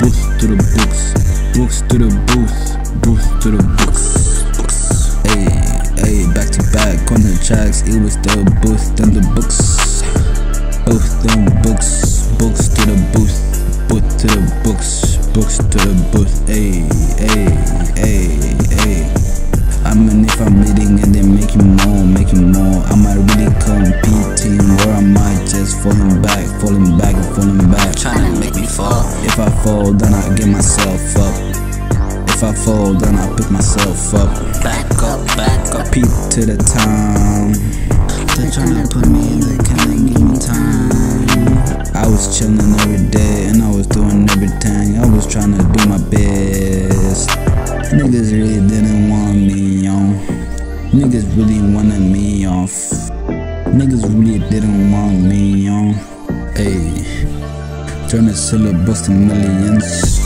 to the books, books to the booth, booth to the books. books. Hey, hey, back to back on the tracks. It was the booth, then the books, booth, then books, books to the booth, booth to the books, books to the booth. Hey, hey, fall, then I get myself up. If I fall, then I pick myself up. Back up, back up. Peep to the time. They're trying to put me in the killing, give me time. I was chilling every day and I was doing everything. I was trying to do my best. Niggas really didn't want me on. Niggas really wanted me off. Niggas really didn't want me. Turn the syllabus to millions.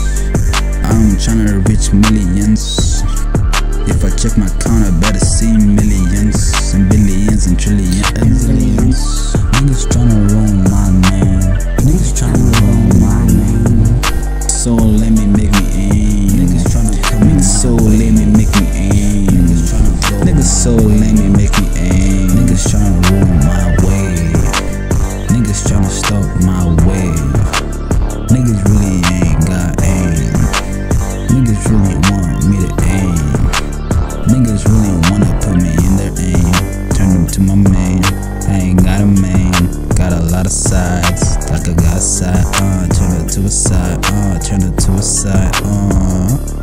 I'm trying to reach millions. If I check my account I better see millions really wanna put me in their aim. Turn them to my main. I ain't got a main, got a lot of sides. Like I got a side, uh, turn it to a side, uh, turn it to a side, uh.